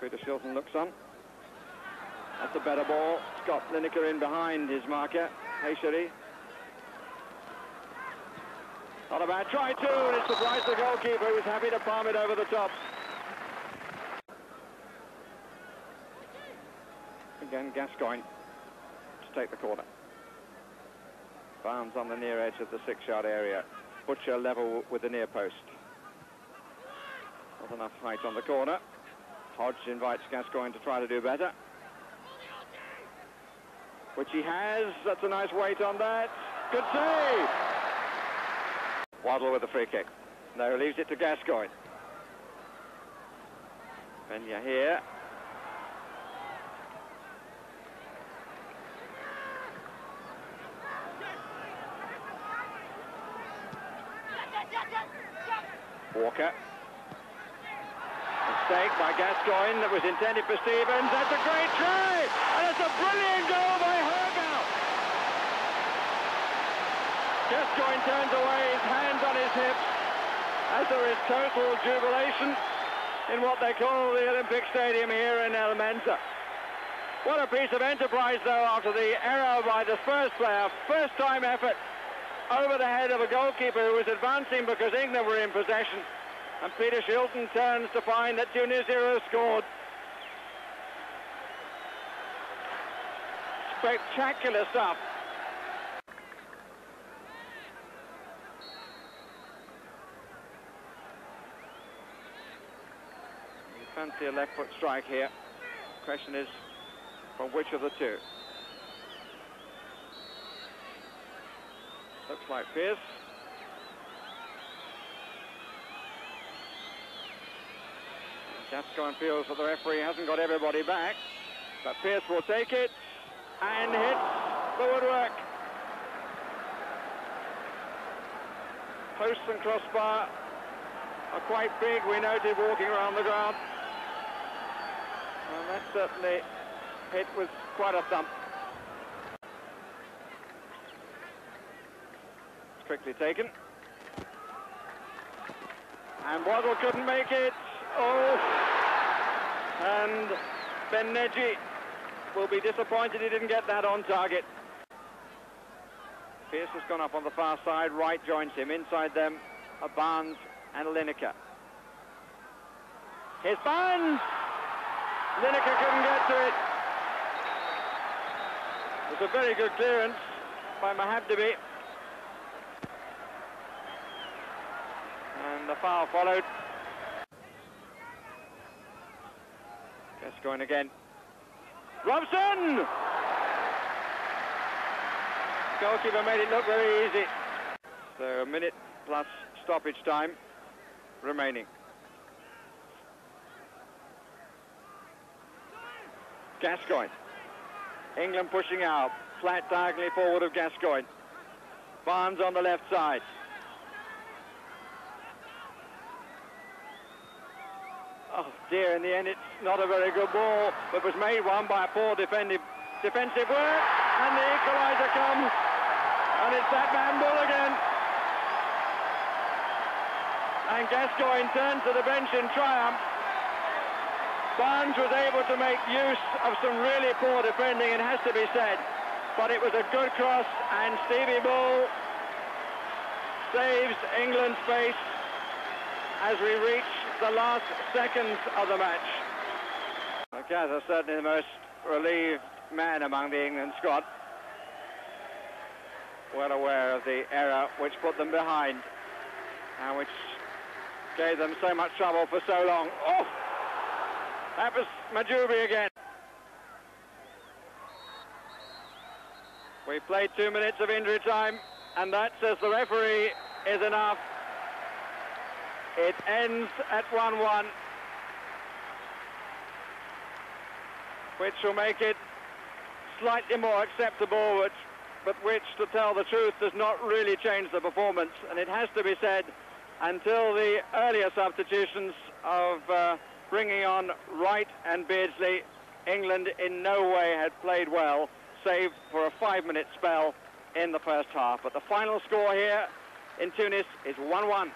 Peter Shilton looks on. That's a better ball. Scott Lineker in behind his marker, Hey, Haysheri. Not a bad try too, and it surprised the goalkeeper who was happy to palm it over the top. Again, Gascoigne to take the corner. Barnes on the near edge of the six-yard area. Butcher level with the near post. Not enough height on the corner. Hodge invites Gascoigne to try to do better. Which he has. That's a nice weight on that. Good save! Waddle with the free kick. No, leaves it to Gascoigne. Benya here. Walker. Mistake by Gascoigne that was intended for Stevens. That's a great try! And it's a brilliant goal by Hergal! Gascoigne turns away, his hands on his hips, as there is total jubilation in what they call the Olympic Stadium here in El Menzah. What a piece of enterprise, though, after the error by the first player. First time effort over the head of a goalkeeper who was advancing because England were in possession. And Peter Shilton turns to find that Tunisia has scored. Spectacular stuff. You fancy a left foot strike here. Question is, from which of the two? Looks like Pearce. Gascoigne feels that the referee hasn't got everybody back, but Pearce will take it and hits the woodwork. Posts and crossbar are quite big, we noted walking around the ground. And that certainly hit with quite a thump. quickly taken. And Waddle couldn't make it. Oh! And Ben Neji will be disappointed he didn't get that on target. Pearce has gone up on the far side. Wright joins him. Inside them are Barnes and Lineker. Here's Barnes! Lineker couldn't get to it. It was a very good clearance by Mahjoubi. And the foul followed. Gascoigne again. Robson! Goalkeeper made it look very easy. So a minute plus stoppage time remaining. Gascoigne. England pushing out. Flat diagonally forward of Gascoigne. Barnes on the left side. Oh dear, in the end it's not a very good ball, but was made one by a poor defensive, defensive work, and the equaliser comes, and it's that man Bull again. And Gascoigne turns to the bench in triumph. Barnes was able to make use of some really poor defending, it has to be said, but it was a good cross, and Stevie Bull saves England's face as we reach the last seconds of the match. is certainly the most relieved man among the England squad. Well aware of the error which put them behind and which gave them so much trouble for so long. Oh! That was Mahjoubi again. We played two minutes of injury time and that, says the referee, is enough it ends at 1-1, which will make it slightly more acceptable, which, but which, to tell the truth, does not really change the performance. And it has to be said, until the earlier substitutions of uh, bringing on Wright and Beardsley, England in no way had played well, save for a five-minute spell in the first half. But the final score here in Tunis is 1-1.